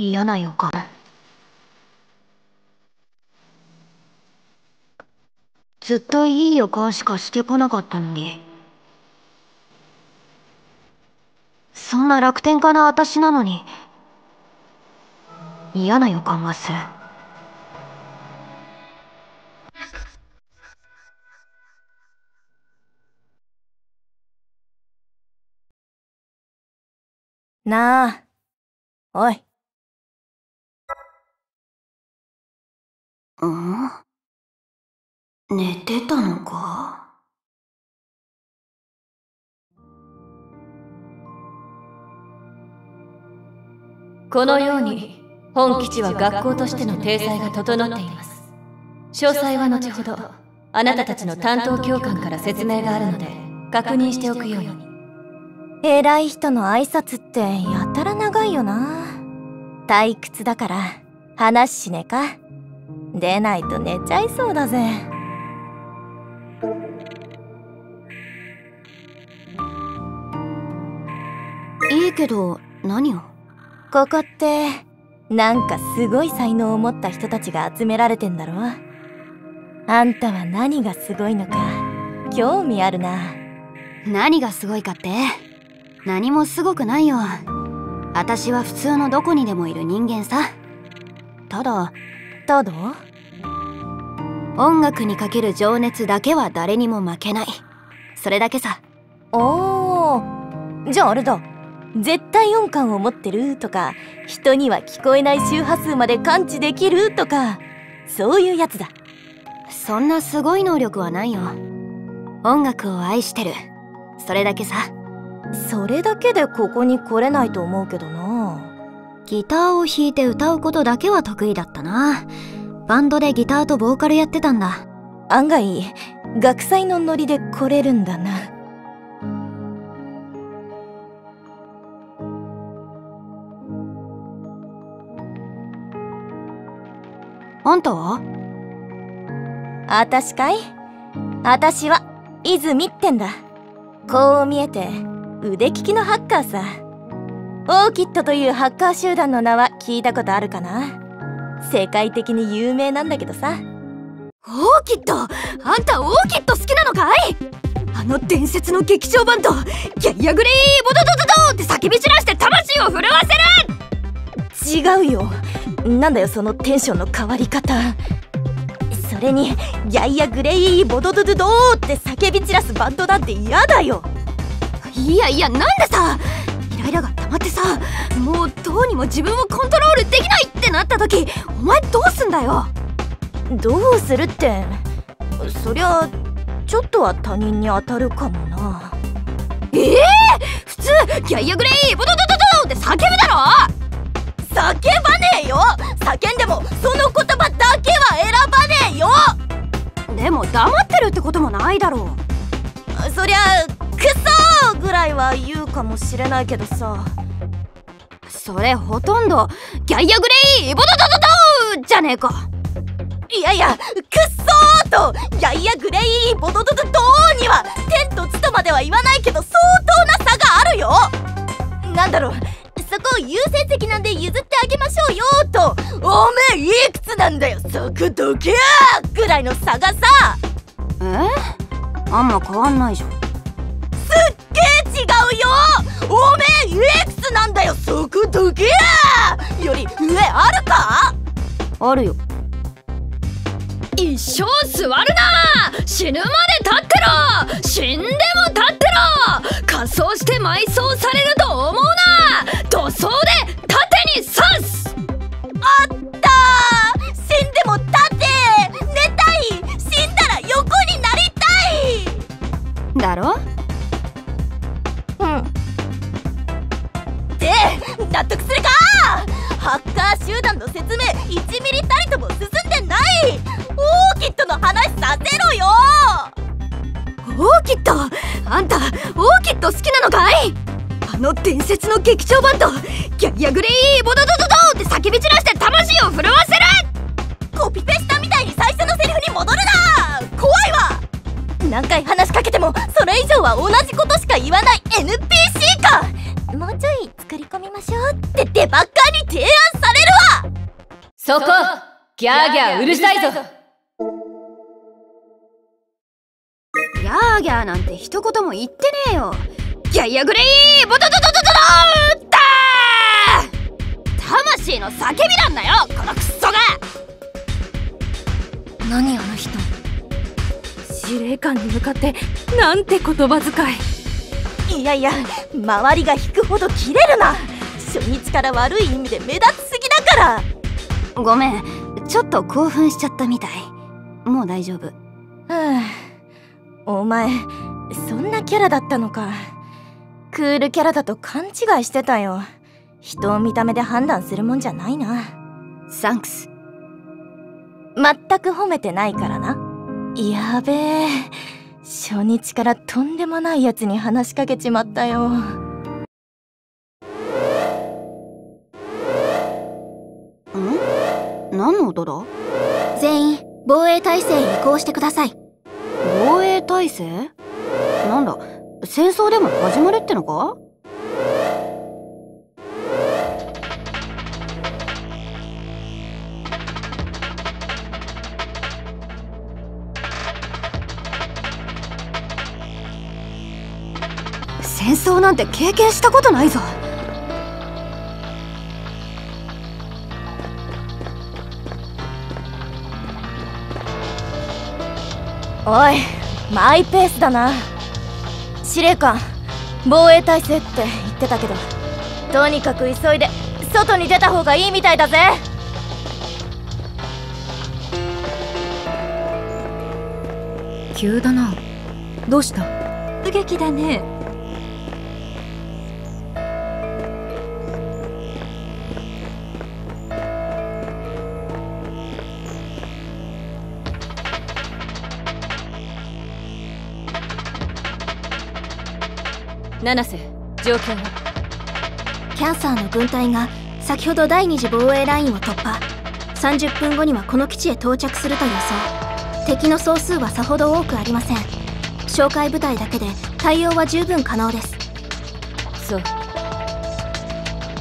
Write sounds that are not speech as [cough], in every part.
嫌な予感。ずっといい予感しかしてこなかったのに。そんな楽天家な私なのに。嫌な予感がする。なあ。おい。ん？寝てたのか？このように本基地は学校としての体裁が整っています。詳細は後ほどあなたたちの担当教官から説明があるので確認しておくように。偉い人の挨拶ってやたら長いよな。退屈だから話しねか？出ないと寝ちゃいそうだぜ。いいけど何を？ここってなんかすごい才能を持った人たちが集められてんだろ？あんたは何がすごいのか興味あるな。何がすごいかって？何もすごくないよ。私は普通のどこにでもいる人間さ。ただただ？音楽にかける情熱だけは誰にも負けない。それだけさ。おー。じゃああれだ。絶対音感を持ってるとか人には聞こえない周波数まで感知できるとかそういうやつだ。そんなすごい能力はないよ。音楽を愛してる。それだけさ。それだけでここに来れないと思うけどなギターを弾いて歌うことだけは得意だったな。バンドでギターとボーカルやってたんだ。案外学祭のノリで来れるんだな。あんたは？あたしかい？あたしは泉ってんだ。こう見えて腕利きのハッカーさ。オオーキッドというハッカー集団の名は聞いたことあるかな？世界的に有名なんだけどさ。オーキッド？あんたオーキッド好きなのかい？あの伝説の劇場バンドギャイアグレイボドドドドって叫び散らして魂を震わせる違うよなんだよそのテンションの変わり方それにギャイアグレイボドドドドーって叫び散らすバンドなんて嫌だよいやいやなんでさイラが溜まってさもうどうにも自分をコントロールできないってなった時お前どうすんだよ？どうするってそりゃちょっとは他人に当たるかもな。ええー、普通ギャイアグレイボドドドドって叫ぶだろ？叫ばねえよ！叫んでもその言葉だけは選ばねえよ！でも黙ってるってこともないだろう。そりゃクソぐらいは言うかもしれないけどさ。それほとんどギャイアグレイボドドドドじゃねえか。いやいやクッソーとギャイアグレイボドドドドーには天と地とまでは言わないけど相当な差があるよ。なんだろうそこを優先席なんで譲ってあげましょうよと。おめえいくつなんだよそこどけぐらいの差がさ。え？あんま変わんないじゃん。よ。おめえいくつなんだよ。そこどけより上あるか？あるよ。一生座るな。死ぬまで立ってろ。死んでも立ってろ。仮装して埋葬されると思うな。土葬で盾に刺す。あった。死んでも立て。寝たい。死んだら横になりたい。だろ？納得するか？ハッカー集団の説明1ミリたりとも進んでない！オーキッドの話させろよ！オーキッド？あんたオーキッド好きなのかい？あの伝説の劇場バンドギャイアグレイボドドドドって叫び散らして魂を震わせる！コピペしたみたいに最初のセリフに戻るな！怖いわ！何回話しかけてもそれ以上は同じことしか言わない NPC か！もうちょい作り込みましょうってデバッカーに提案されそこギャーギャーうるさいぞ。ギャーギャーなんて一言も言ってねえよ。ギャイアグレイボトドドドドドーった魂の叫びなんだよこのクソが。何あの人。司令官に向かってなんて言葉遣いいやいや周りが引くほど切れるな。初日から悪い意味で目立ちすぎだから。ごめんちょっと興奮しちゃったみたい。もう大丈夫。はあお前そんなキャラだったのか。クールキャラだと勘違いしてたよ。人を見た目で判断するもんじゃないな。サンクス。全く褒めてないからな。やべえ初日からとんでもないやつに話しかけちまったよ。ん？何の音だ？全員防衛態勢へ移行してください。防衛体制？なんだ戦争でも始まるってのか？なんて経験したことないぞ。おいマイペースだな。司令官防衛態勢って言ってたけどとにかく急いで外に出た方がいいみたいだぜ。急だな。どうした？悲劇だね七瀬状況は？キャンサーの軍隊が先ほど第二次防衛ラインを突破。30分後にはこの基地へ到着すると予想。敵の総数はさほど多くありません。哨戒部隊だけで対応は十分可能です。そう。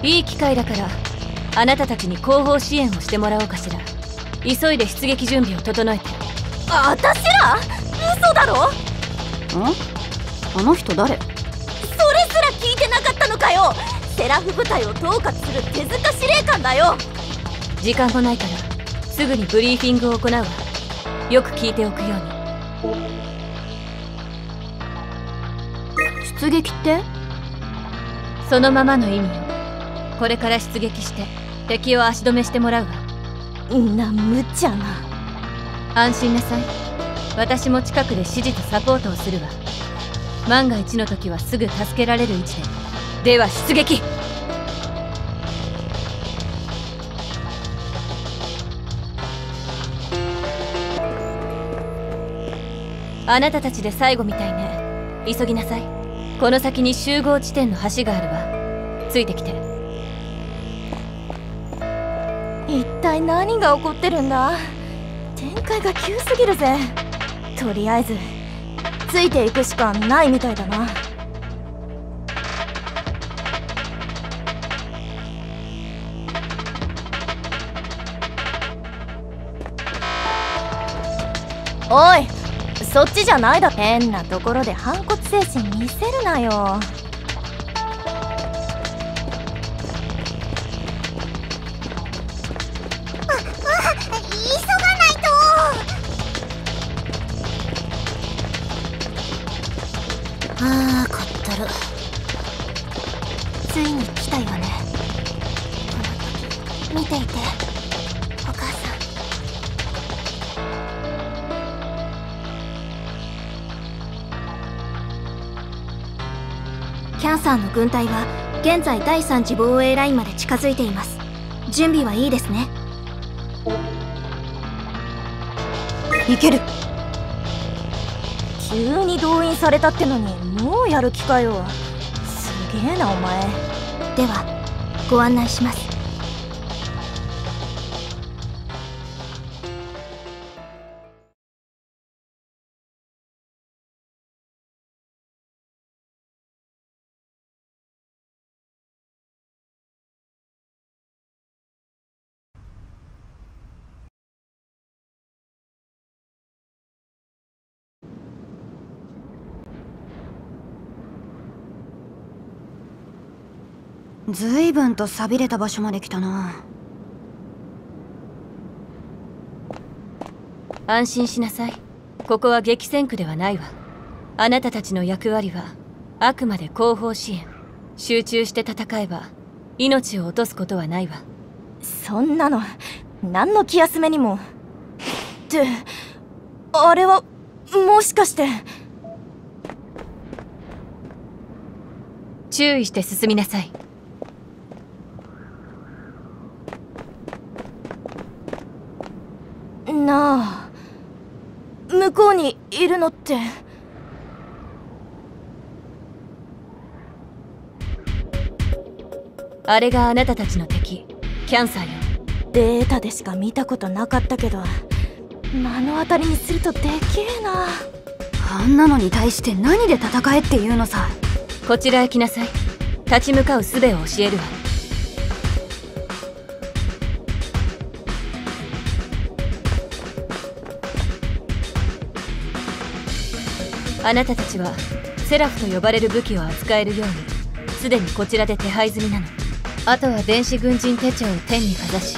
いい機会だからあなたたちに後方支援をしてもらおうかしら。急いで出撃準備を整えて。あたしら？嘘だろ？ん？あの人誰？セラフ部隊を統括する手塚司令官だよ。時間もないからすぐにブリーフィングを行うわ。よく聞いておくように。出撃って？そのままの意味よ。これから出撃して敵を足止めしてもらうわ。な無茶な。安心なさい。私も近くで指示とサポートをするわ。万が一の時はすぐ助けられる位置で。では出撃あなたたちで最後みたいね。急ぎなさい。この先に集合地点の橋があるわ。ついてきて。一体何が起こってるんだ？展開が急すぎるぜ。とりあえずついていくしかないみたいだな。おいそっちじゃないだ。変なところで反骨精神見せるなよ。軍隊は現在第3次防衛ラインまで近づいています。準備はいいですね。いける。急に動員されたってのにもうやる気かよ。すげえなお前。ではご案内しますずいぶんと寂れた場所まで来たな。安心しなさい。ここは激戦区ではないわ。あなたたちの役割はあくまで後方支援。集中して戦えば命を落とすことはないわ。そんなの何の気休めにも。ってあれはもしかして。注意して進みなさいなあ向こうにいるのって。あれがあなたたちの敵。キャンサーよ。データでしか見たことなかったけど目の当たりにするとでけえな。あんなのに対して何で戦えっていうのさ。こちらへ来なさい。立ち向かう術を教えるわあなたたちはセラフと呼ばれる武器を扱えるようにすでにこちらで手配済みなの。あとは電子軍人手帳を天にかざし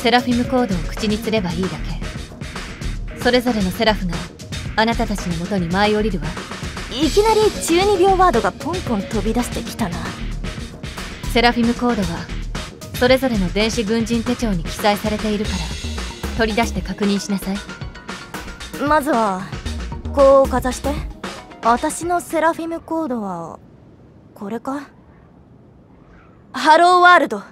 セラフィムコードを口にすればいいだけ。それぞれのセラフがあなたたちのもとに舞い降りるわ。いきなり中二病ワードがポンポン飛び出してきたな。セラフィムコードはそれぞれの電子軍人手帳に記載されているから取り出して確認しなさい。まずはこうかざして私のセラフィムコードはこれか？ハローワールドうわ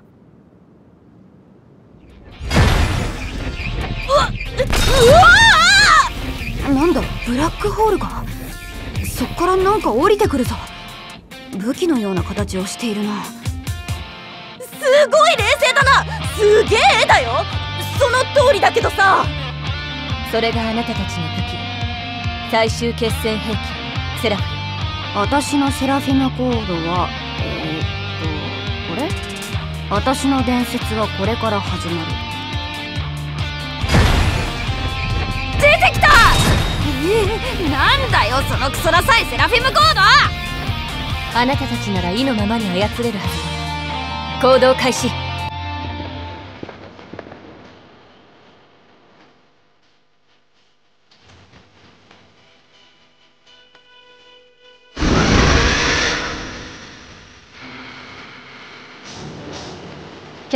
うわなんだブラックホールかそっからなんか降りてくるぞ。武器のような形をしているな。すごい冷静だな！すげえだよ！その通りだけどさ！それがあなたたちの武器。最終決戦兵器セラフ私のセラフィムコードはえー、っとこれ？私の伝説はこれから始まる。出てきた！えー、なんだよそのクソダサいセラフィムコードあなたたちなら意のままに操れるはず。行動開始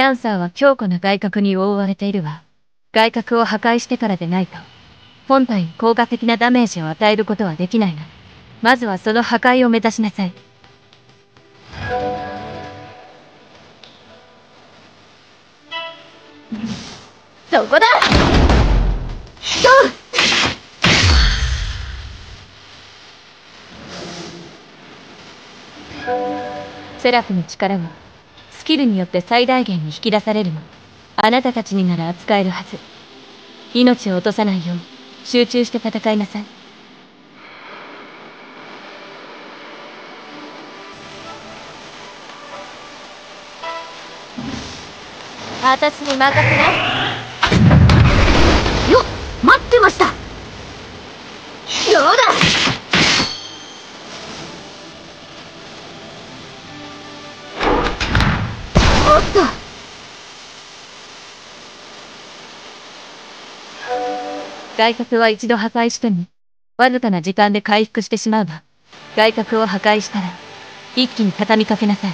キャンサーは強固な外角に覆われているわ。外角を破壊してからでないと、本体に効果的なダメージを与えることはできないな。まずはその破壊を目指しなさい。そこだセラフの力は、スキルによって最大限に引き出されるの。あなたたちになら扱えるはず。命を落とさないよう、集中して戦いなさい。私に任せなよっ待ってましたどうだ？外角は一度破壊しても、わずかな時間で回復してしまうわ。外角を破壊したら、一気に畳みかけなさい。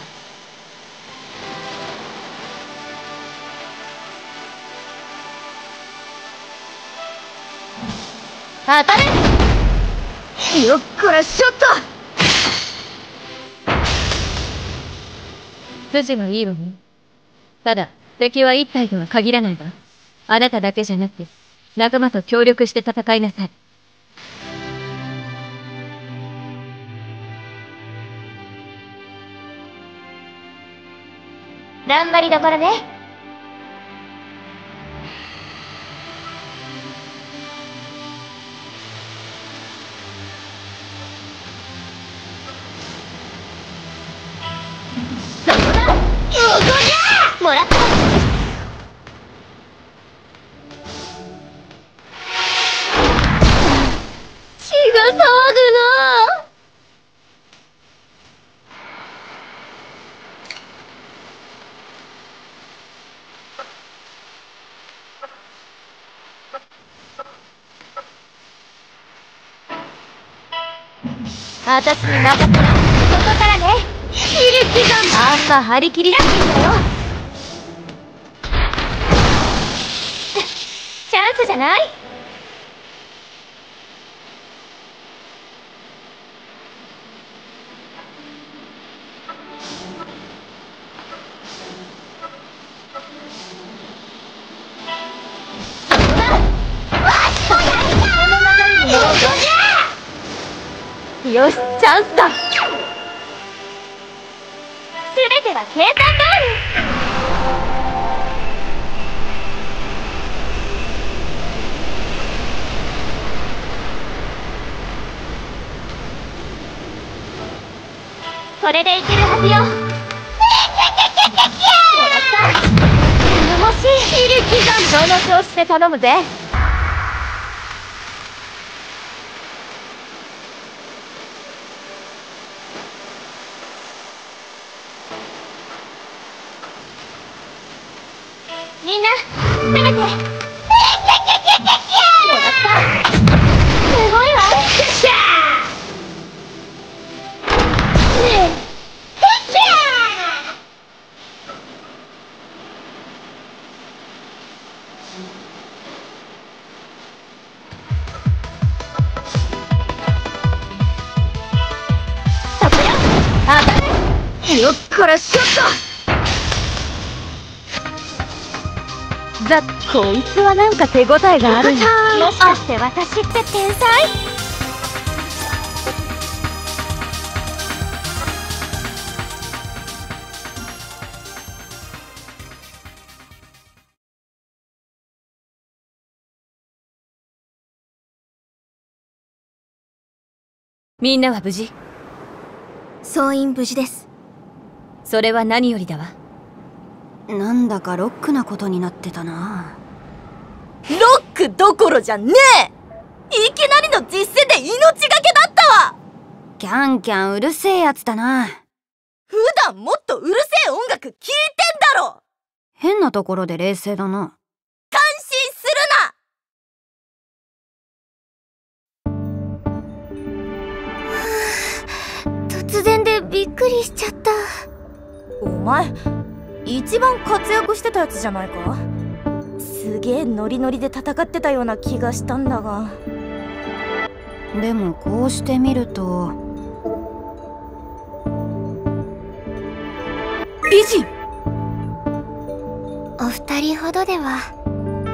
当たれよっこらしょっと筋はいいわね。ただ、敵は一体とは限らないわ。あなただけじゃなく、仲間と協力して戦いなさい。頑張りどころね私に任せなここからね。シルキがあんま張り切りすぎんだよ。チャンスじゃない？よし。チャンスだ。すべては計算通り。これでいけるはずよ。頼もしいシルキがその調子で頼むぜこいつはなんか手応えがあるもしかして私って天才？みんなは無事？総員無事です。それは何よりだわ。なんだかロックなことになってたなロックどころじゃねえ。いきなりの実戦で命がけだったわ。キャンキャンうるせえやつだな。普段もっとうるせえ音楽聴いてんだろ。変なところで冷静だな。感心す [sighs] 突然でびっくりしちゃった。るなお前一番活躍してたやつじゃないか？すげえノリノリで戦ってたような気がしたんだが。でもこうしてみると。美人お二人ほどでは。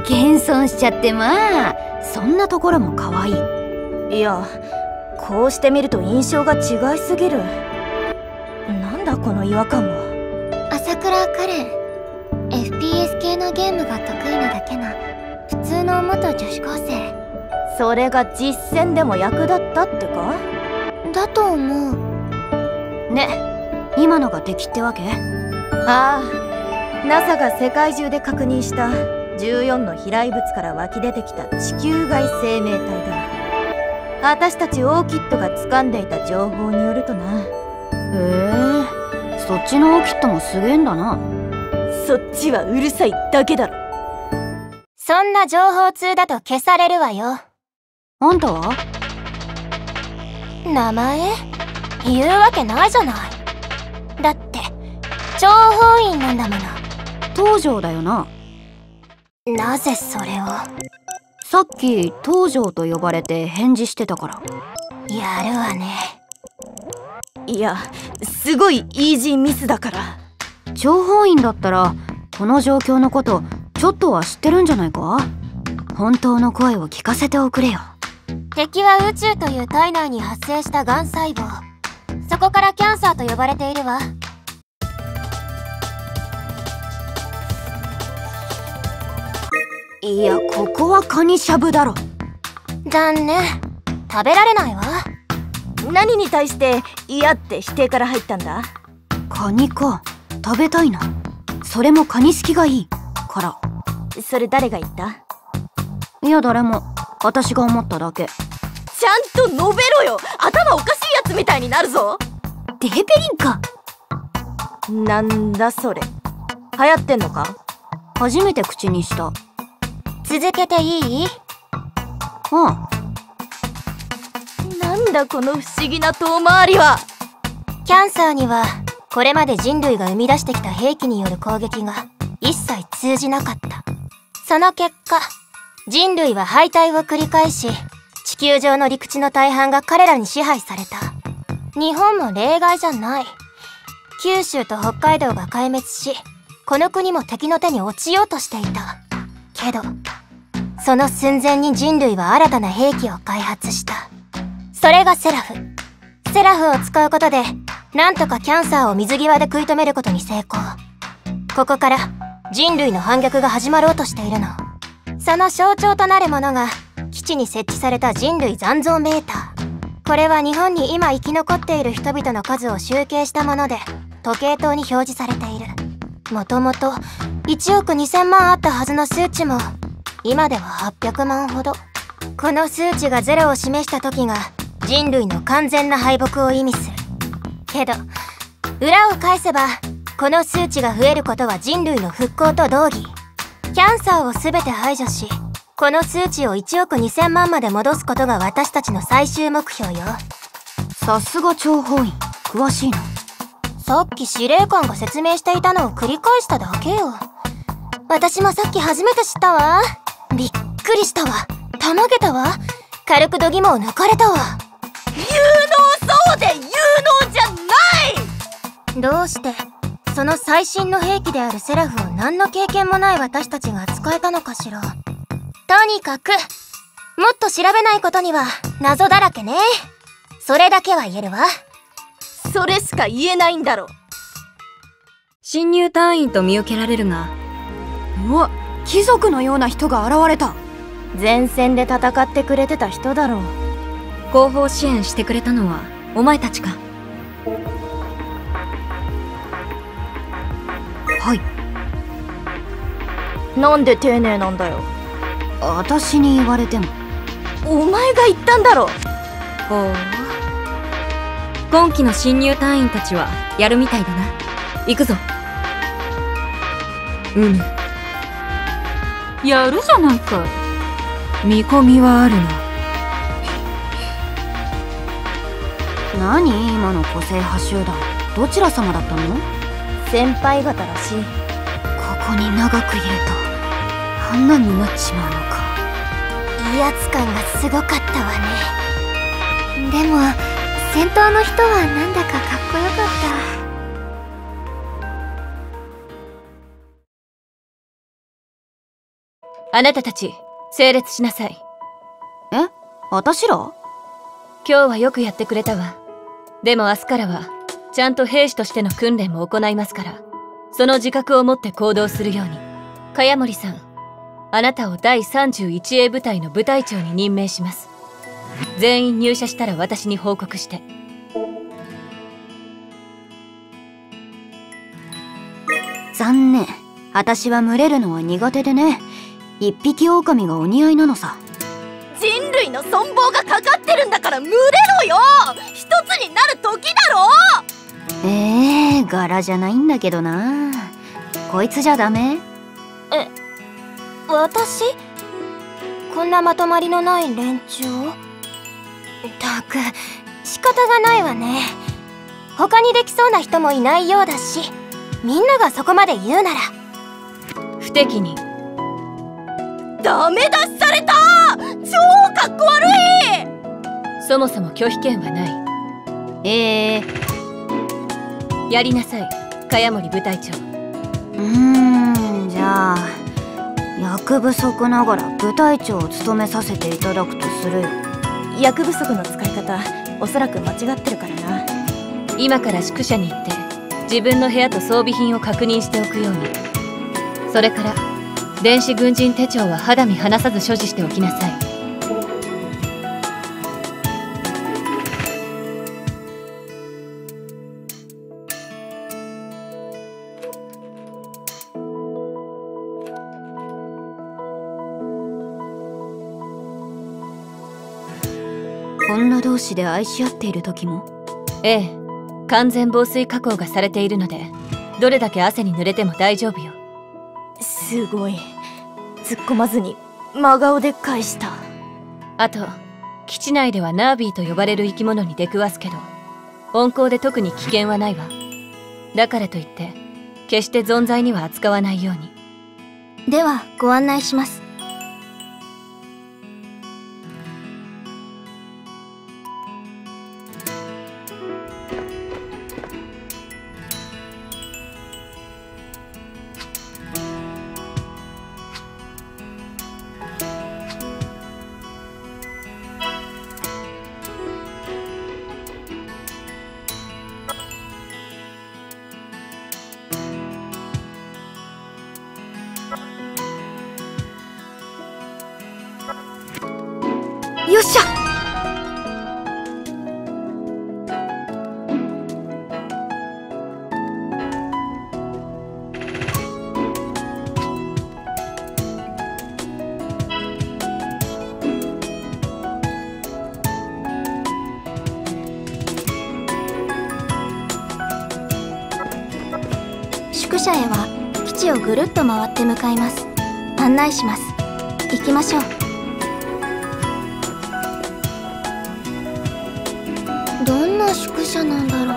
謙遜しちゃってまあ。そんなところも可愛い。いやこうしてみると印象が違いすぎる。なんだこの違和感は朝倉カレン系のゲームが得意なだけな普通の元女子高生。それが実戦でも役立ったってか？だと思う。ね今のが敵ってわけ？ああ NASA が世界中で確認した14の飛来物から湧き出てきた地球外生命体だ。私たちオーキッドが掴んでいた情報によるとな。へえそっちのオーキッドもすげえんだなそっちはうるさいだけだろ。そんな情報通だと消されるわよ。あんたは名前？言うわけないじゃない。だって情報員なんだも東条だよな。のなぜそれを？さっき東条と呼ばれて返事してたから。やるわね。いやすごいイージーミスだから情報員だったらこの状況のことちょっとは知ってるんじゃないか？本当の声を聞かせておくれよ。敵は宇宙という体内に発生したがん細胞。そこからキャンサーと呼ばれているわ。いやここはカニしゃぶだろ。残念。食べられないわ。何に対して嫌って否定から入ったんだ？カニか食べたいな。それもカニ好きがいい。から。それ誰が言った？いや誰も。私が思っただけ。ちゃんと述べろよ。頭おかしいやつみたいになるぞ。デヘペリンか。なんだそれ。流行ってんのか？初めて口にした。あ続けていい？あなんなんだこの不思議な遠回りは。キャンサーにはこれまで人類が生み出してきた兵器による攻撃が一切通じなかった。その結果人類は敗退を繰り返し地球上の陸地の大半が彼らに支配された。日本も例外じゃない。九州と北海道が壊滅しこの国も敵の手に落ちようとしていた。けどその寸前に人類は新たな兵器を開発した。それがセラフ。セラフを使うことでなんとかキャンサーを水際で食い止めることに成功。ここから人類の反逆が始まろうとしているの。その象徴となるものが基地に設置された人類残像メーター。これは日本に今生き残っている人々の数を集計したもので時計塔に表示されている。もともと1億2000万あったはずの数値も今では800万ほど。この数値がゼロを示した時が人類の完全な敗北を意味する。けど裏を返せばこの数値が増えることは人類の復興と同義。キャンサーを全て排除しこの数値を1億2000万まで戻すことが私たちの最終目標よ。さすが諜報員。詳しいな。さっき司令官が説明していたのを繰り返しただけよ。私もさっき初めて知ったわ。びっくりしたわ。たまげたわ。軽く度肝を抜かれたわそうで有能じゃない！どうして？その最新の兵器であるセラフを何の経験もない私たちが扱えたのかしら？とにかくもっと調べないことには謎だらけね。それだけは言えるわ。それしか言えないんだろ侵入隊員と見受けられるがうわ貴族のような人が現れた。前線で戦ってくれてた人だろう後方支援してくれたのはお前たちか。はい。なんで丁寧なんだよ。私に言われても。お前が言ったんだろ。ほう。今期の新入隊員たちはやるみたいだな。行くぞ。うむやるじゃないか。見込みはあるな何？今の個性派集団。どちら様だったの？先輩方らしい。ここに長くいるとあんなになっちまうのか。威圧感がすごかったわね。でも先頭の人はなんだかかっこよかった。あなたたち整列しなさい。え？私ら？今日はよくやってくれたわでも明日からはちゃんと兵士としての訓練も行いますから。その自覚を持って行動するように。茅森さんあなたを第31衛部隊の部隊長に任命します。全員入社したら私に報告して。残念。私は群れるのは苦手でね。一匹狼がお似合いなのさ。人類の存亡がかかってるんだから群れろよ。一つになる時だろ。えー、柄じゃないんだけどな。こいつじゃダメ。私？こんなまとまりのない連中たく仕方がないわね。他にできそうな人もいないようだしみんながそこまで言うなら。不適任ダメ出しされた！超かっこ悪い！そもそも拒否権はない。えー、やりなさい。茅森部隊長。うーん。じゃあ役不足ながら部隊長を務めさせていただくとするよ。役不足の使い方おそらく間違ってるからな。今から宿舎に行って自分の部屋と装備品を確認しておくように。それから電子軍人手帳は肌身離さず所持しておきなさい。女同士で愛し合っている時も？ええ。完全防水加工がされているのでどれだけ汗に濡れても大丈夫よ。すごい突っ込まずに真顔で返した。あと基地内ではナービーと呼ばれる生き物に出くわすけど温厚で特に危険はないわ。だからといって決して存在には扱わないように。ではご案内しますします。行きましょう。どんな宿舎なんだろう。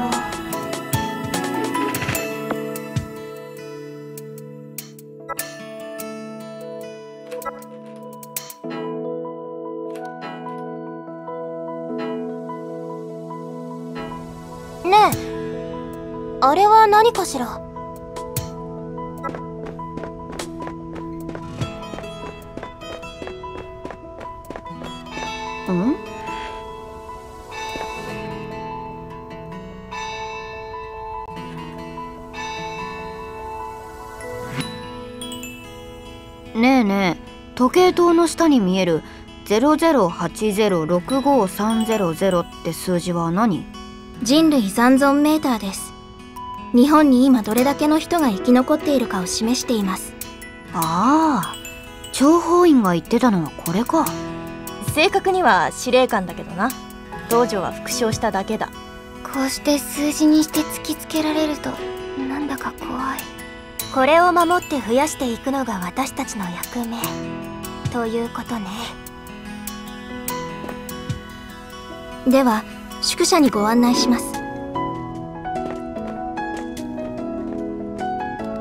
ねえあれは何かしら？ねえねえ時計塔の下に見える0080653000って数字は何？人類残存メーターです。日本に今どれだけの人が生き残っているかを示しています。ああ諜報員が言ってたのはこれか。正確には司令官だけどな。道場は復唱しただけだ。こうして数字にして突きつけられるとなんだか怖いこれを守って増やしていくのが私たちの役目。ということね。では宿舎にご案内します。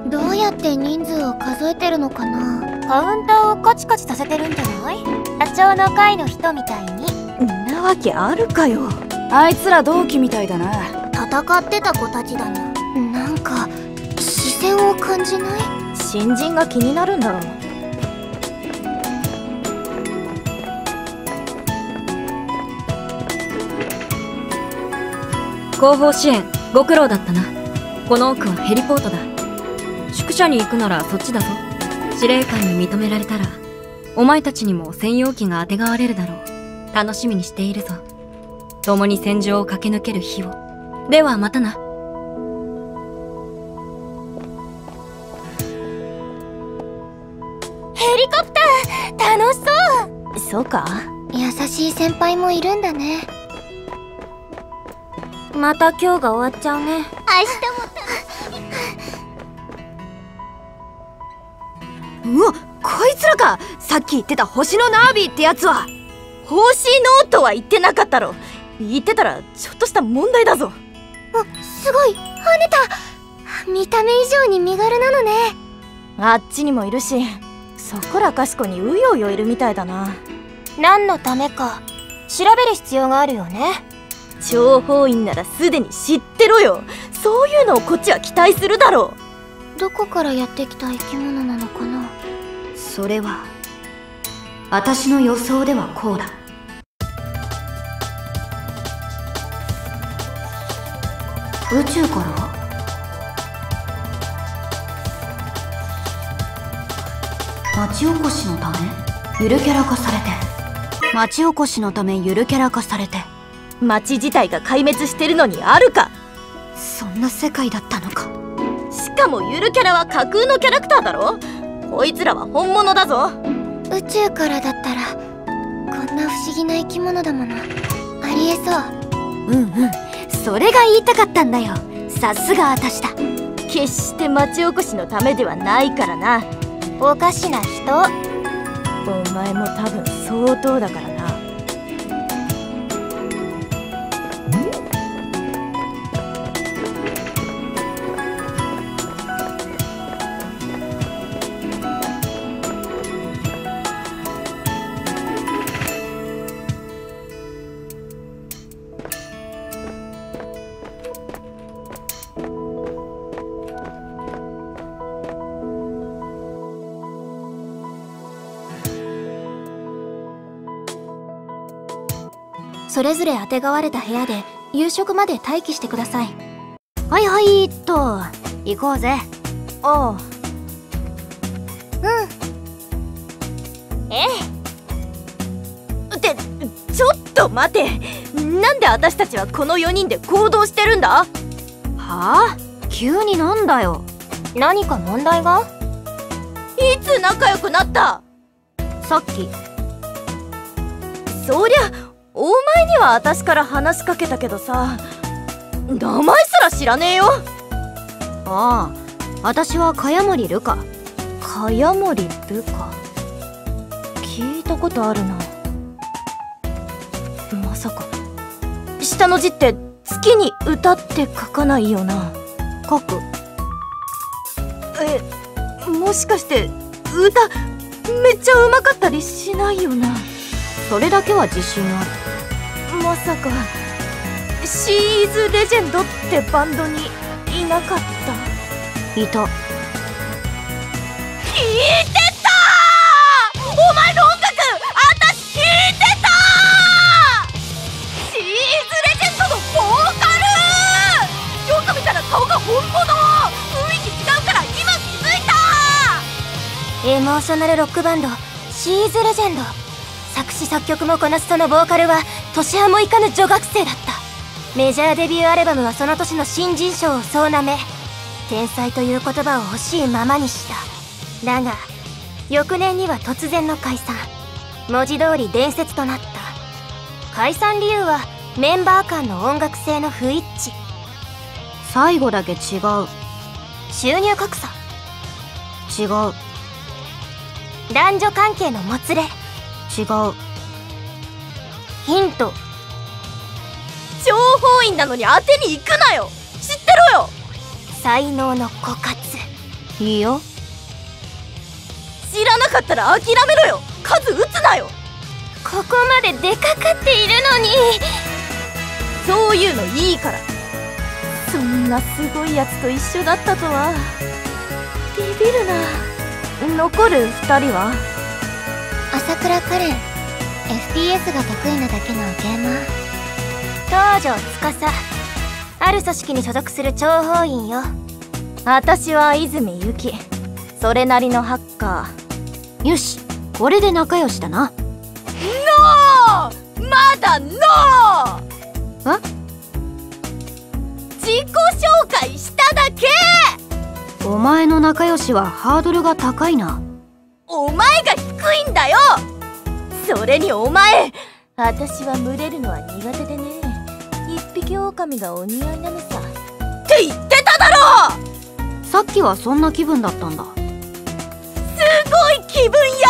どうやって人数を数えてるのかな？カウンターをカチカチさせてるんじゃない？社長の会の人みたいに。んなわけあるかよ。あいつら同期みたいだな。戦ってた子たちだな視線を感じない？新人が気になるんだろう。後方支援ご苦労だったな。この奥はヘリポートだ。宿舎に行くならそっちだぞ。司令官に認められたらお前たちにも専用機があてがわれるだろう。楽しみにしているぞ。共に戦場を駆け抜ける日を。ではまたな。そうか？優しい先輩もいるんだね。また今日が終わっちゃうね。明日もうわこいつらか！さっき言ってた星のナービーってやつは。星のとは言ってなかったろ。言ってたらちょっとした問題だぞ。すごい。跳ねた。見た目以上に身軽なのね。あっちにもいるしそこらかしこにうようよいるみたいだな何のためか調べる必要があるよね。諜報員ならすでに知ってろよ。そういうのをこっちは期待するだろどこからやってきた生き物なのかな。それは私の予想ではこうだ。宇宙から町おこしのため？ゆるキャラ化されて町おこしのためゆるキャラ化されて。町自体が壊滅してるのにあるか。そんな世界だったのか。しかもゆるキャラは架空のキャラクターだろ。こいつらは本物だぞ。宇宙からだったらこんな不思議な生き物だものありえそう。うんうん。それが言いたかったんだよ。さすが私だ。決して町おこしのためではないからな。おかしな人お前も多分相当だからな。それぞれあてがわれた部屋で夕食まで待機してください。はいはいっと行こうぜ。ああええ。ってちょっと待て。なんで私たちはこの4人で行動してるんだ？はあ？急になんだよ。何か問題が？いつ仲良くなった？さっき。そりゃお前には私から話しかけたけどさ名前すら知らねえよ。ああ私は茅森ルカ茅森ルカ聞いたことあるな。まさか下の字って月に歌って書かないよな。書く。えもしかして歌めっちゃうまかったりしないよな。それだけは自信あるまさかシーズレジェンドってバンドにいなかった。いた。聞いてたお前の音楽私聞いてたシーズレジェンドのボーカル！よく見たら顔が本物！雰囲気違うから今気づいたエモーショナルロックバンドシーズレジェンド。作詞作曲もこなすそのボーカルは年派もいかぬ女学生だった。メジャーデビューアルバムはその年の新人賞をそうなめ天才という言葉を欲しいままにした。だが翌年には突然の解散。文字通り伝説となった。解散理由はメンバー間の音楽性の不一致。最後だけ違う。収入格差。違う。男女関係のもつれ。違うヒント。情報員なのに当てに行くなよ。知ってろよ。才能の枯渇。いいよ。知らなかったら諦めろよ。数打つなよ。ここまで出かかっているのに。そういうのいいから。そんなすごいやつと一緒だったとは。ビビるな。残る2人は？朝倉カレン FPS が得意なだけのゲーマー。東条司。ある組織に所属する諜報員よ。私は泉由紀それなりのハッカー。よしこれで仲良しだな。ノーまだノーえ？自己紹介しただけ!お前の仲良しはハードルが高いな。お前が低いんだよそれにお前私は群れるのは苦手でね。一匹狼がお似合いなのさ。って言ってただろ！さっきはそんな気分だったんだ。すごい気分や！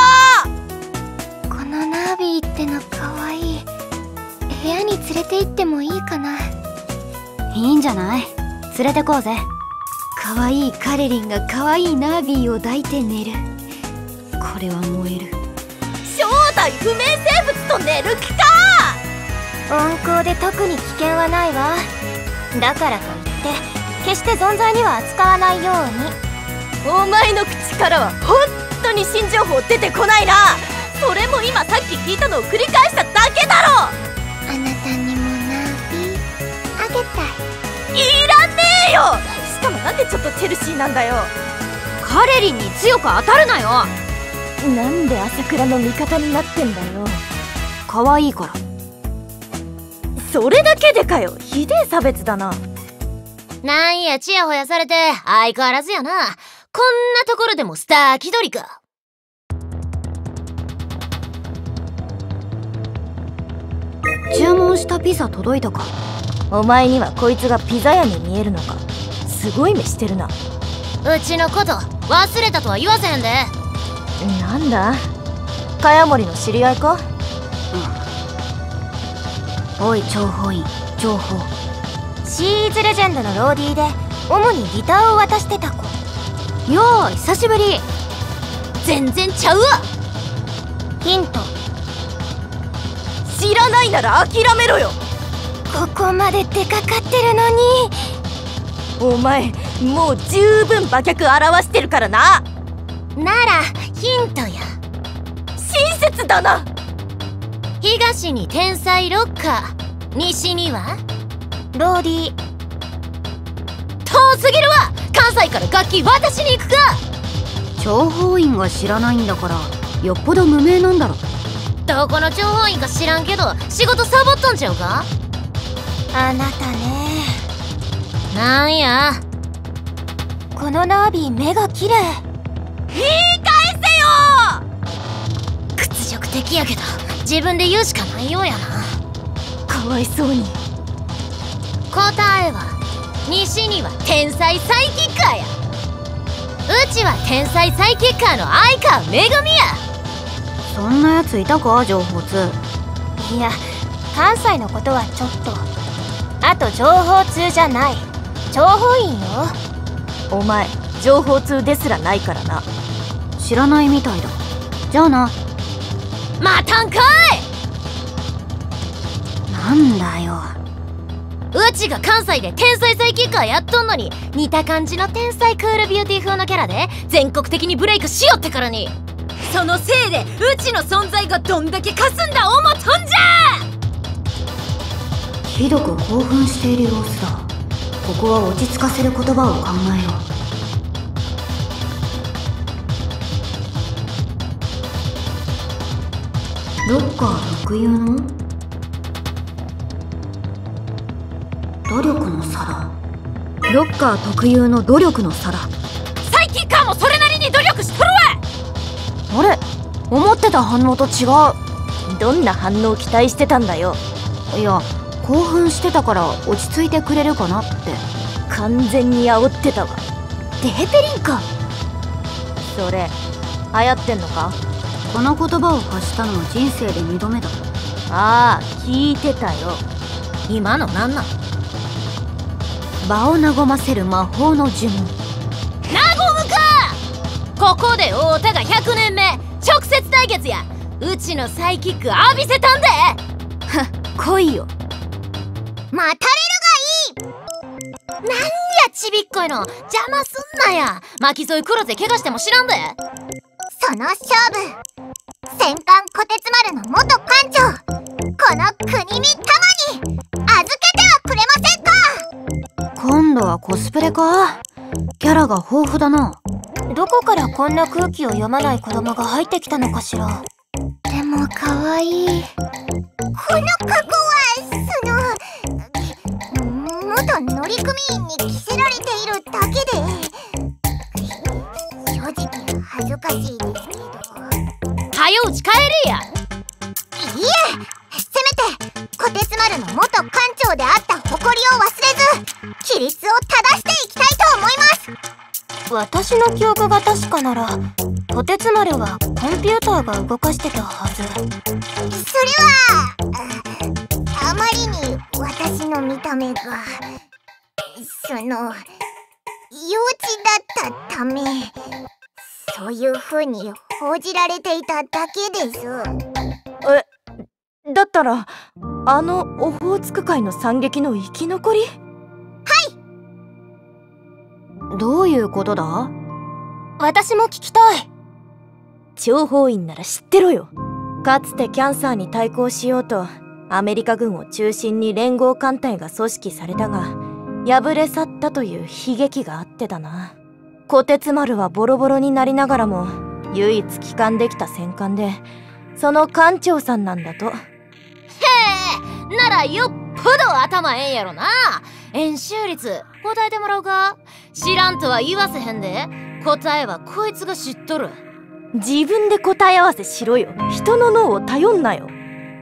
このナービーってのかわいい。部屋に連れて行ってもいいかな。いいんじゃない？連れてこうぜ。かわいいカレリンがかわいいナービーを抱いて寝る。これは燃える。正体不明生物と寝る気か。温厚で特に危険はないわ。だからといって決して存在には扱わないように。お前の口からは本当に新情報出てこないな。それも今さっき聞いたのを繰り返しただけだろ。あなたにもナービーあげたい。いらねえよ。しかもなんでちょっとチェルシーなんだよ。カレリンに強く当たるなよなんで朝倉の味方になってんだよ。可愛いから。それだけでかよ。ひでえ差別だな。なんやちやほやされて相変わらずやな。こんなところでもスター気取りか。注文したピザ届いたか。お前にはこいつがピザ屋に見えるのか。すごい目してるな。うちのこと忘れたとは言わせへんでなんだ？茅森の知り合いか？うん。おい諜報員。情報。シーズレジェンドのローディーで主にギターを渡してた子。よーい久しぶり。全然ちゃうわ。ヒント。知らないなら諦めろよ。ここまで出かかってるのに。お前もう十分馬脚表してるからな。ならヒントや。親切だな。東に天才ロッカー。西にはローディ遠すぎるわ。関西から楽器渡しに行くか。諜報員が知らないんだからよっぽど無名なんだろ。どこの諜報員か知らんけど仕事サボっとんちゃうか？あなたね。なんや？このナービー目が綺麗屈辱的やけど自分で言うしかないようやな。かわいそうに。答えは西には天才サイキッカーや。うちは天才サイキッカーの相川めぐみや。そんなやついたか？情報通。いや関西のことはちょっと。あと情報通じゃない。情報員よお前情報通ですらないからな知らないみたいだ。じゃあな。またんかなんだよ。いうちが関西で天才サイキッカーやっとんのに似た感じの天才クールビューティー風のキャラで全国的にブレイクしよってからに。そのせいでうちの存在がどんだけかすんだ思とんじゃ！ひどく興奮している様子だ。ここは落ち着かせる言葉を考えようロッカー特有の？努力の差だロッカー特有の努力の差だサイキッカーもそれなりに努力しとるわ！あれ？思ってた反応と違う。どんな反応期待してたんだよ。いや興奮してたから落ち着いてくれるかなって。完全に煽ってたわ。デヘペリンか。それ流行ってんのか？この言葉を発したのは人生で2度目だ。ああ聞いてたよ。今のなんなん？場を和ませる魔法の呪文。和むか！ここで太田が100年目直接対決や。うちのサイキック浴びせたんで。来いよ。待たれるがいい！なんやちびっこいの！邪魔すんなや！巻き添え黒ぜ怪我しても知らんでその勝負。戦艦小鉄丸の元艦長。この国見玉に。預けてはくれませんか。今度はコスプレか。キャラが豊富だな。どこからこんな空気を読まない子供が入ってきたのかしら。でも可愛い。この格好はその元乗組員に着せられているだけで。恥ずかしいですけど。早うち帰れや。いえせめて小鉄丸の元艦長であった誇りを忘れず規律を正していきたいと思います。私の記憶が確かならこてつ丸はコンピューターが動かしてたはず。それはああまりに私の見た目がその幼稚だったためそういう風に報じられていただけです。だったらあのオホーツク海の惨劇の生き残り？どういうことだ？私も聞きたい。諜報員なら知ってろよ。かつてキャンサーに対抗しようとアメリカ軍を中心に連合艦隊が組織されたが敗れ去ったという悲劇があってだな小鉄丸はボロボロになりながらも唯一帰還できた戦艦でその艦長さんなんだと。へえならよっぽど頭ええんやろな。円周率答えてもらおうか。知らんとは言わせへんで。答えはこいつが知っとる。自分で答え合わせしろよ。人の脳を頼んなよ。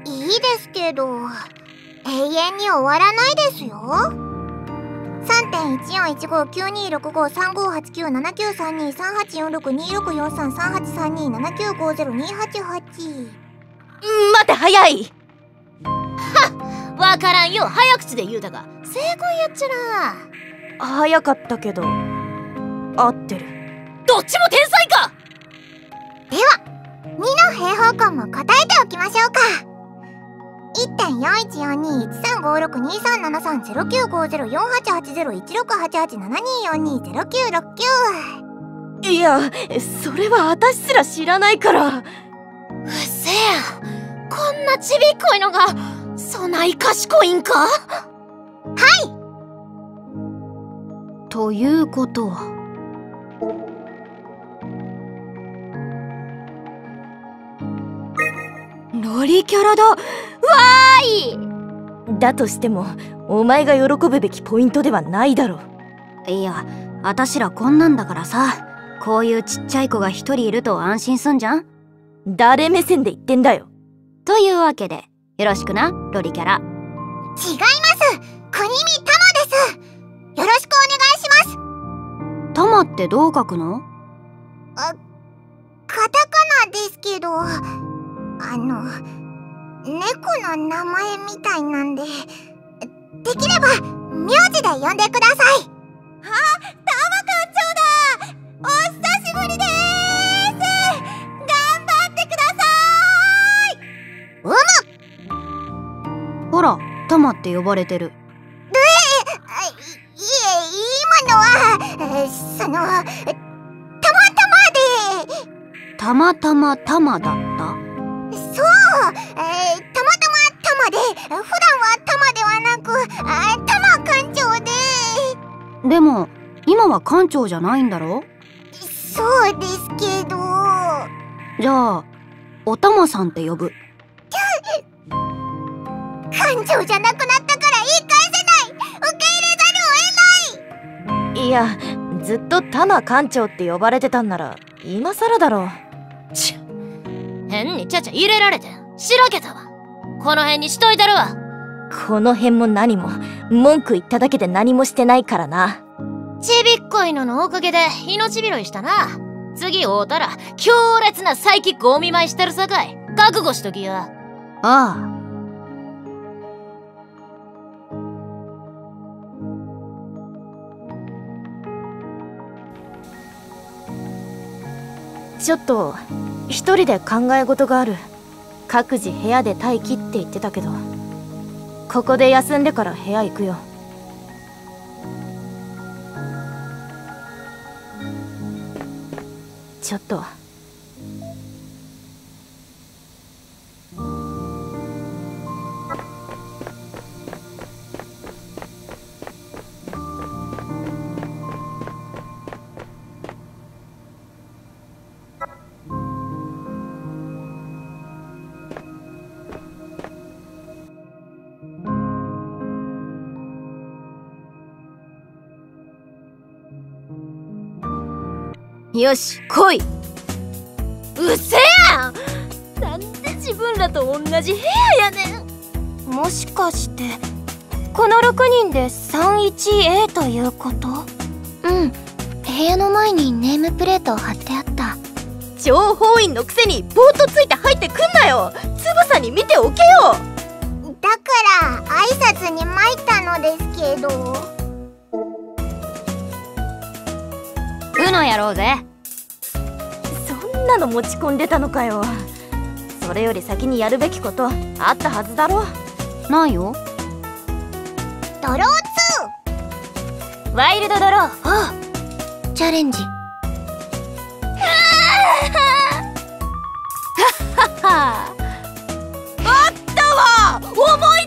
いいですけど永遠に終わらないですよ3.141593589793238462632832795028待て早い。わからんよ。早口で言うたが。正解やっちゃな早かったけど。合ってる。どっちも天才か。では2の平方根も答えておきましょうか1.4121356148804880168872420969いやそれは私すら知らないから。うっせやこんなちびっこいのがそない賢いんか？ということはロリキャラだわだとしてもお前が喜ぶべきポイントではないだろいやあたしらこんなんだからさ。こういうちっちゃい子が一人いると安心すんじゃん？誰目線で言ってんだよ。というわけでよろしくなロリキャラ。違います。国見タマです。よろしくお願いします。タマってどう書くの？カタカナですけどあの猫の名前みたいなんでできれば名字で呼んでください。あタマ館長だ。お久しぶりです。頑張ってください。うむ。ほらタマって呼ばれてる。あいいえ今のはえそのたまたまで。たまたまタマだったえー、たまたまタマで普段はタマではなくあタマ館長で。でも今は館長じゃないんだろそうですけど。じゃあおたまさんって呼ぶ。館長じゃなくなったから言い返せない。受け入れざるを得ない。いやずっとタマ館長って呼ばれてたんなら今更だろち変にちゃちゃ入れられてしらけたわ。この辺にしといたるわ。この辺も何も。文句言っただけで何もしてないからな。ちびっこいののおかげで命拾いしたな。次会うたら強烈なサイキックお見舞いしてるさかい。覚悟しときや。ああ。ちょっと一人で考え事がある各自部屋で待機って言ってたけどここで休んでから部屋行くよ。ちょっと。よし来い。うせやん。なんで自分らと同じ部屋やねん。もしかしてこの6人で 31A ということ？うん。部屋の前にネームプレートを貼ってあった。情報員のくせにボートついて入ってくんなよ。つぶさに見ておけよ。だから挨拶に参ったのですけど。うのやろうぜなの持ち込んでたのかよ。それより先にやるべきことあったはずだろ。ないよ。ドローワイルドドロー。あチャレンジ。思い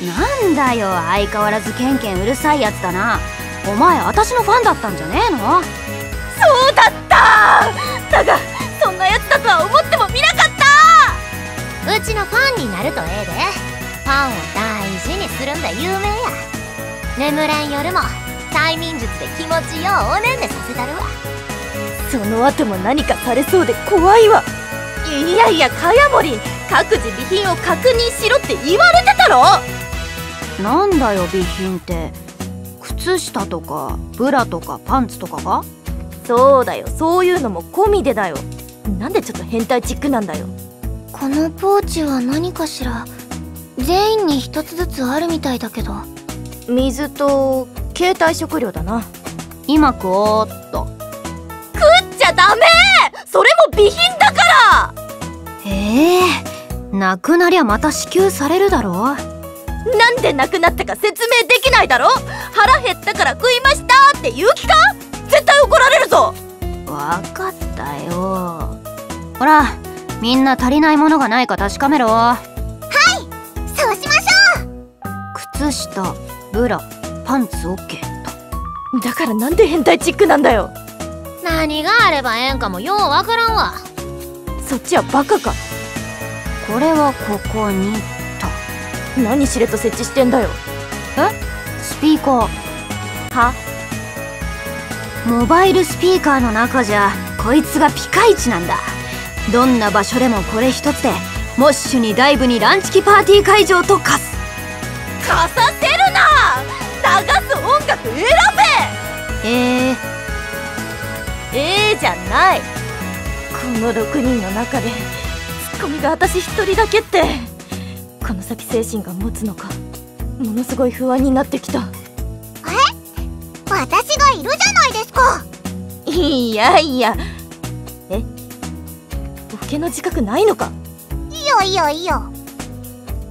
出なんだよ相変わらずケンケンうるさいやつだな。お前私のファンだったんじゃねえの？そうだっただがそんなやつだとは思ってもみなかった。うちのファンになるとええでファンを大事にするんだ有名や。眠れん夜も催眠術で気持ちようおねんねさせたるわ。その後も何かされそうで怖いわ。いやいや茅森各自備品を確認しろって言われてたろ。なんだよ備品って。靴下とかブラとかパンツとかが？そうだよ。そういうのも込みでだよ。なんでちょっと変態チックなんだよ。このポーチは何かしら？全員に一つずつあるみたいだけど。水と携帯食料だな。今食おうっと。食っちゃダメ！それも備品だから！ええなくなりゃまた支給されるだろ？なんでなくなったか説明できないだろ？腹減ったから食いましたって言う気か？絶対怒られるぞ。わかったよ。ほらみんな足りないものがないか確かめろ。そうしましょ靴下ブラパンツ OK とだからなんで変態チックなんだよ。何があればええんかもようわからんわ。そっちはバカか。これはここにと何しれと設置してんだよ。え？スピーカー。は？モバイルスピーカーの中じゃこいつがピカイチなんだ。どんな場所でもこれ一つでモッシュにダイブにランチキパーティー会場と化す。かさせるな!流す音楽選べ!えー、えーじゃない。この6人の中でツッコミが私一人だけって。この先精神が持つのかものすごい不安になってきた。私がいるじゃないですか。いやいや。え？ボケの自覚ないのか？いやいやいや。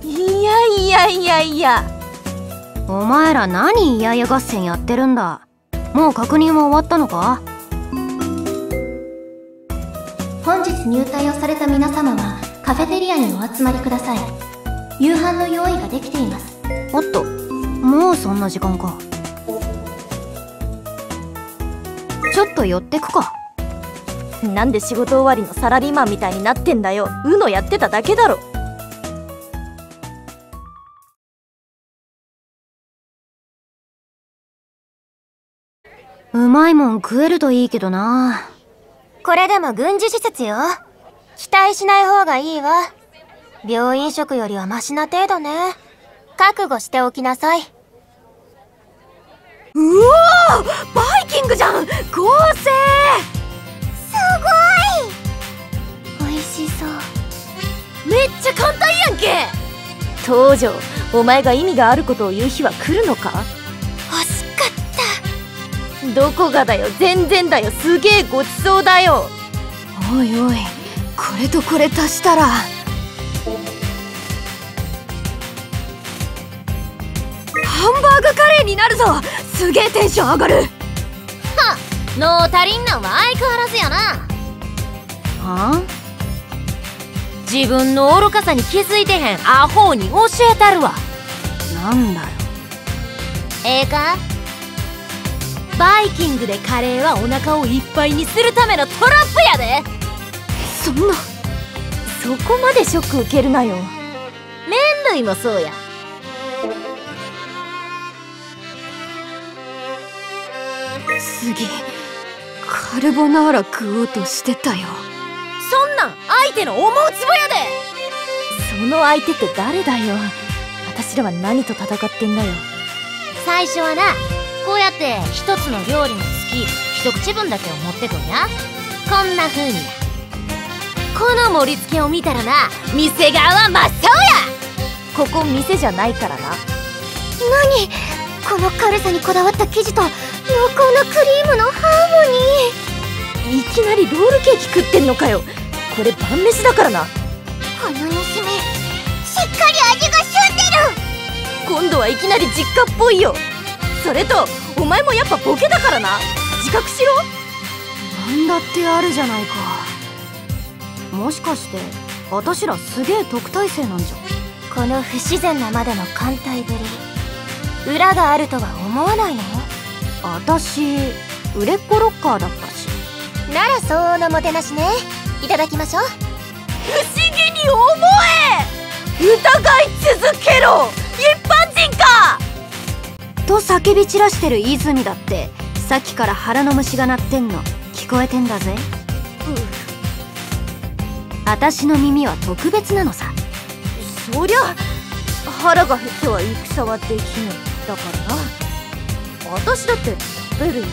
いやいやいやいや。お前ら何イヤイヤ合戦やってるんだ？もう確認は終わったのか？本日入隊をされた皆様はカフェテリアにお集まりください。夕飯の用意ができています。おっと。もうそんな時間かちょっと寄ってくか。なんで仕事終わりのサラリーマンみたいになってんだよ。UNO やってただけだろ。うまいもん食えるといいけどな。これでも軍事施設よ。期待しない方がいいわ。病院食よりはマシな程度ね。覚悟しておきなさいうわーバイキングじゃん合成すごい。美味しそう。めっちゃ簡単やんけ。東条お前が意味があることを言う日は来るのか？惜しかっどこがだよ？全然だよ。すげえごちそうだよ。おいおいこれとこれ足したらンバーグカレーになるぞ。すげえテンション上がる。脳足りんなんは相変わらずやな。はあ？自分の愚かさに気づいてへんアホに教えたるわ。なんだよ。ええか？バイキングでカレーはお腹をいっぱいにするためのトラップやで。そんな。そこまでショック受けるなよ。麺類もそうや次カルボナーラ食おうとしてたよ。そんなん相手の思うつぼやで。その相手って誰だよ。私らは何と戦ってんだよ。最初はなこうやって一つの料理につき一口分だけを持ってくんやこんな風にや。この盛り付けを見たらな店側は真っ青や。ここ店じゃないからな。何？この軽さにこだわった生地と濃厚なクリームのハーモニーいきなりロールケーキ食ってんのかよ。これ晩飯だからな。この煮しめしっかり味が染んでる。今度はいきなり実家っぽいよ。それとお前もやっぱボケだからな。自覚しろ。なんだってあるじゃないか。もしかして私らすげえ特待生なんじゃ。この不自然なまでの艦隊ぶり裏があるとは思わないの？私売れっ子ロッカーだったし。なら相応のもてなしね。いただきましょう。不思議に思え。疑い続けろ。一般人か。と叫び散らしてる泉だってさっきから腹の虫が鳴ってんの。聞こえてんだぜ。私の耳は特別なのさ。そりゃ腹が減っては戦はできぬだからな私だって食べるよ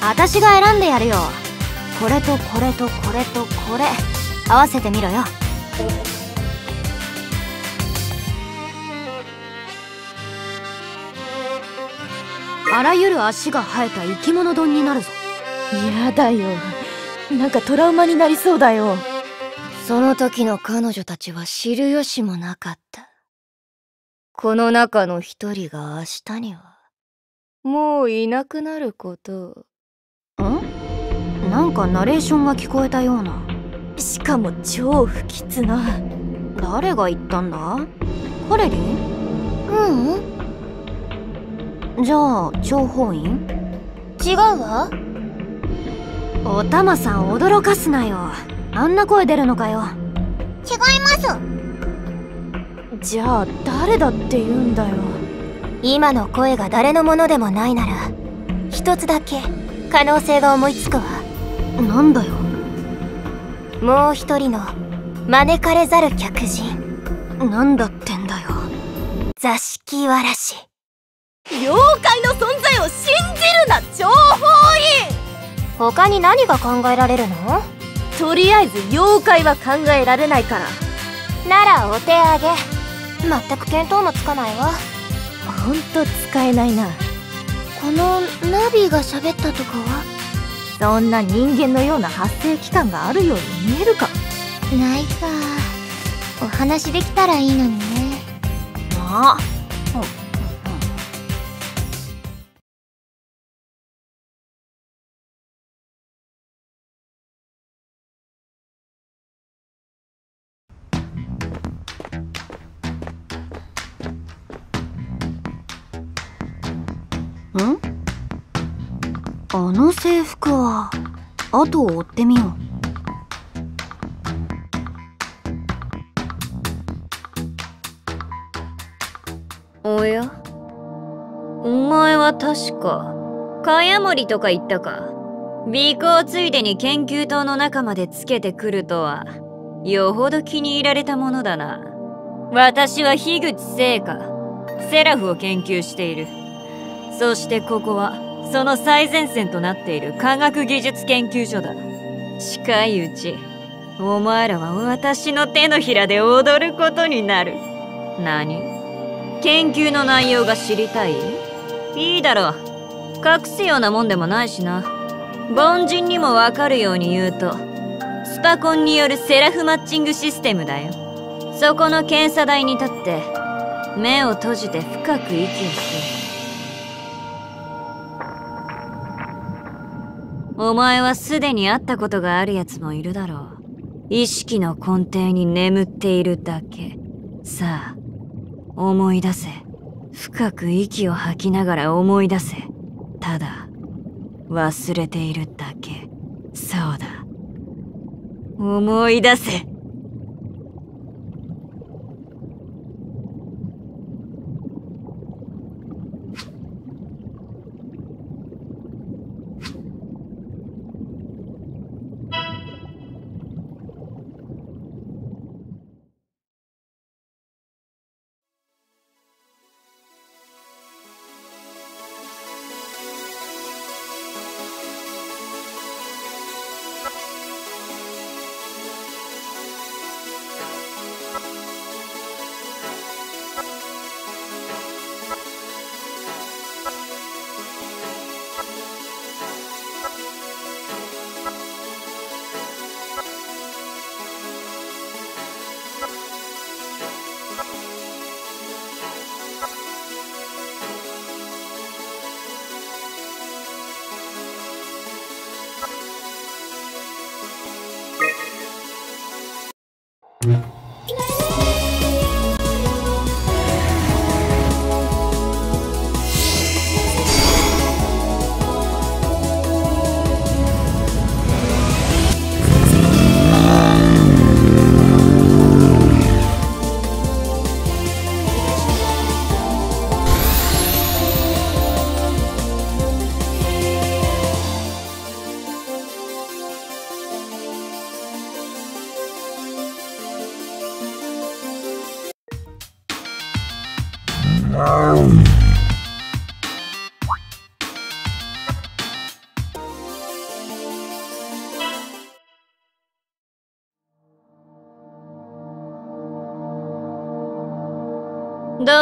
私が選んでやるよ。これとこれとこれとこれ。合わせてみろよ。あらゆる足が生えた生き物丼になるぞ。やだよ。なんかトラウマになりそうだよ。その時の彼女たちは知る由もなかった。この中の一人が明日にはもういなくなること。をんなんかナレーションが聞こえたような。しかも超不吉な。誰が言ったんだ？カレリ？ンうん。じゃあ諜報員？違うわ。おたまさん驚かすなよ。あんな声出るのかよ。違います。じゃあ誰だって言うんだよ今の声が誰のものでもないなら一つだけ可能性が思いつくわ。なんだよ。もう一人の招かれざる客人。なんだってんだよ。座敷わらし。妖怪の存在を信じるな情報員他に何が考えられるの？とりあえず妖怪は考えられないから。ならお手上げ。全く見当もつかないわほんと使えないな。このナビが喋ったとかは？そんな人間のような発生期間があるように見えるか。ないか。お話できたらいいのにね。ああの制服は後を追ってみよう。おや？お前は確か茅森とか言ったか？尾行ついでに研究棟の中までつけてくるとはよほど気に入られたものだな。私は樋口聖華セラフを研究している。そしてここはその最前線となっている科学技術研究所だ。近いうちお前らは私の手のひらで踊ることになる。何？研究の内容が知りたい？いいだろう。隠すようなもんでもないしな。凡人にもわかるように言うとスパコンによるセラフマッチングシステムだよ。そこの検査台に立って目を閉じて深く息を吸う。お前はすでに会ったことがあるやつもいるだろう。意識の根底に眠っているだけ。さあ思い出せ。深く息を吐きながら思い出せ。ただ忘れているだけ。そうだ。思い出せ。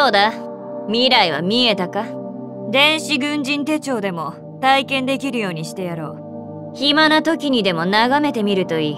どうだ。未来は見えたか？電子軍人手帳でも体験できるようにしてやろう。暇な時にでも眺めてみるといい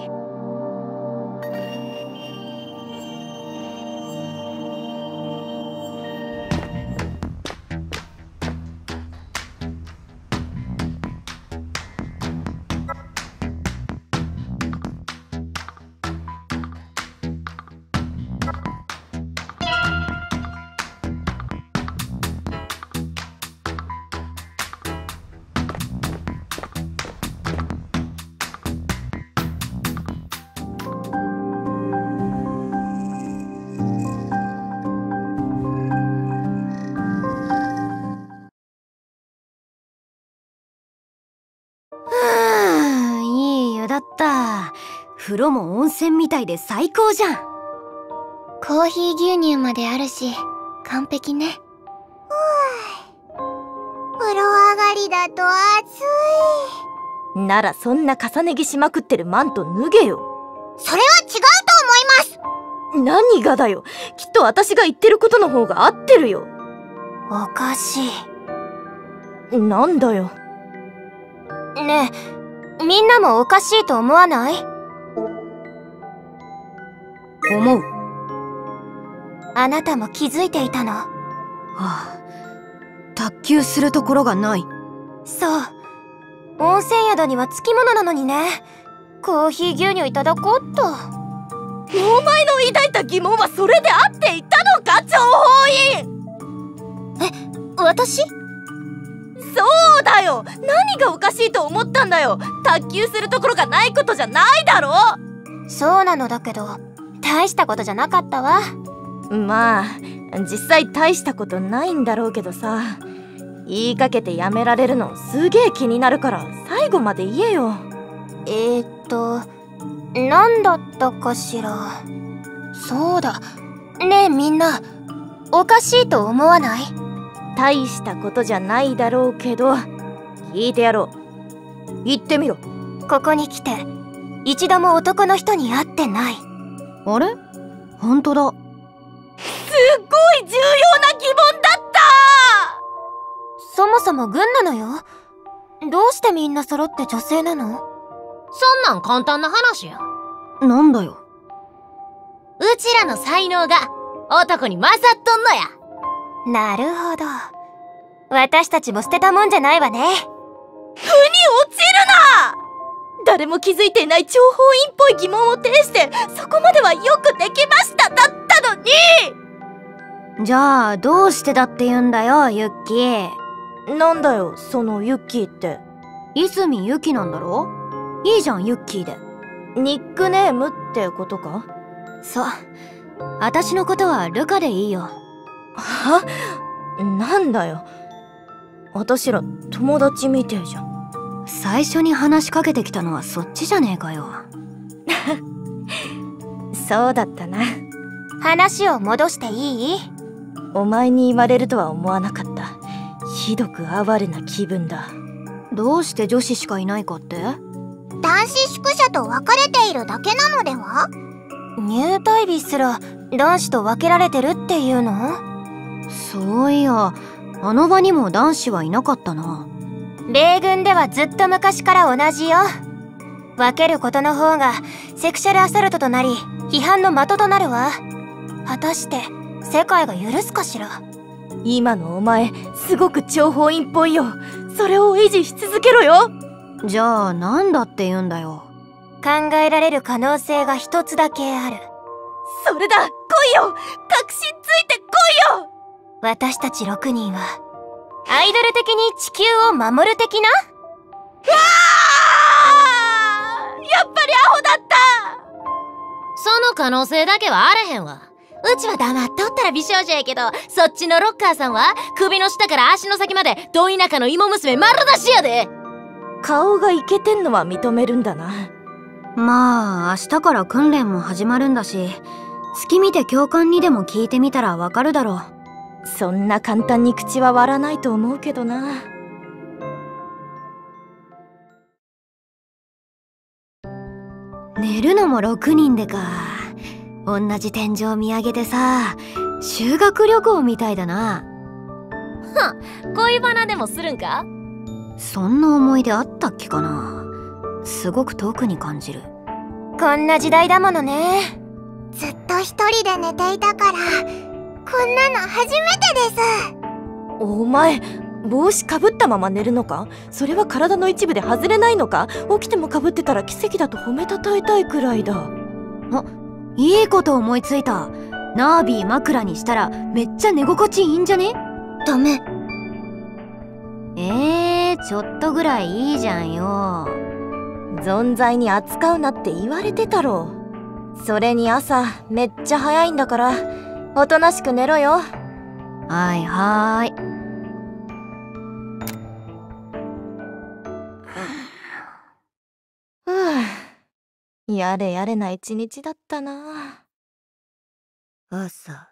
風呂も温泉みたいで最高じゃん。コーヒー牛乳まであるし完璧ね。風呂上がりだと暑い。ならそんな重ね着しまくってるマント脱げよ。それは違うと思います。何がだよ。きっと私が言ってることの方が合ってるよ。おかしい。なんだよ。ねえみんなもおかしいと思わない？思う。あなたも気づいていたの？はあ卓球するところがない。そう。温泉宿にはつきものなのにね。コーヒー牛乳いただこうっと。お前の抱いた疑問はそれで合っていたのか情報員え私？そうだよ。何がおかしいと思ったんだよ。卓球するところがないことじゃないだろ。そうなのだけど大したことじゃなかったわ。まあ実際大したことないんだろうけどさ。言いかけてやめられるのすげえ気になるから最後まで言えよ。えー、っと何だったかしら。そうだ。ねえみんなおかしいと思わない？大したことじゃないだろうけど。聞いてやろう。言ってみろ。ここに来て一度も男の人に会ってないあれ？本当だ。すっごい重要な疑問だった！そもそも軍なのよ。どうしてみんな揃って女性なの？そんなん簡単な話やなんだよ。うちらの才能が男に勝っとんのや。なるほど。私たちも捨てたもんじゃないわね。腑に落ちるな誰も気づいていない諜報員っぽい疑問を呈してそこまではよくできましただったのに！じゃあどうしてだって言うんだよユッキー。なんだよそのユッキーって。泉ユキなんだろ？いいじゃんユッキーで。ニックネームってことか？そう。私のことはルカでいいよ。は？なんだよ。私ら友達みてえじゃん最初に話しかけてきたのはそっちじゃねえかよ。[laughs] そうだったな。話を戻していい？お前に言われるとは思わなかった。ひどく哀れな気分だ。どうして女子しかいないかって？男子宿舎と分かれているだけなのでは？入隊日すら男子と分けられてるっていうの？そういやあの場にも男子はいなかったな米軍ではずっと昔から同じよ。分けることの方がセクシャルアサルトとなり批判の的となるわ。果たして世界が許すかしら。今のお前すごく諜報員っぽいよ。それを維持し続けろよ。じゃあ何だって言うんだよ。考えられる可能性が一つだけある。それだ来いよ。確信ついて来いよ。私たち6人はアイドル的に地球を守る的な？やっぱりアホだった！その可能性だけはあれへんわ。うちは黙っとったら美少女やけどそっちのロッカーさんは首の下から足の先までど田舎の芋娘丸出しやで。顔がイケてんのは認めるんだな。まあ明日から訓練も始まるんだし隙見て教官にでも聞いてみたらわかるだろうそんな簡単に口は割らないと思うけどな。寝るのも6人でか。同じ天井見上げてさ修学旅行みたいだな。は恋バナでもするんか？そんな思い出あったっけかな。すごく遠くに感じる。こんな時代だものね。ずっと一人で寝ていたからこんなの初めてです。お前帽子かぶったまま寝るのか？それは体の一部で外れないのか？起きてもかぶってたら奇跡だと褒めたたえたいくらいだ。あいいこと思いついた。ナービー枕にしたらめっちゃ寝心地いいんじゃね？ダメ。えー、ちょっとぐらいいいじゃんよ。存在に扱うなって言われてたろそれに朝めっちゃ早いんだからおとなしく寝ろよ。はいはーい。ふ [sighs] ぅやれやれな一日だったな。朝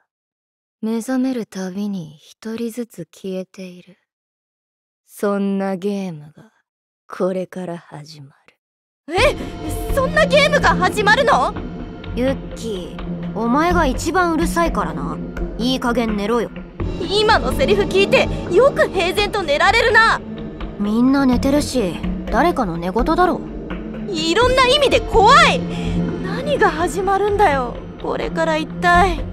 目覚めるたびに一人ずつ消えている。そんなゲームがこれから始まる。え？そんなゲームが始まるの？ユッキーお前が一番うるさいからな。いい加減寝ろよ。今のセリフ聞いてよく平然と寝られるな。みんな寝てるし誰かの寝言だろ。いろんな意味で怖い。何が始まるんだよ。これから一体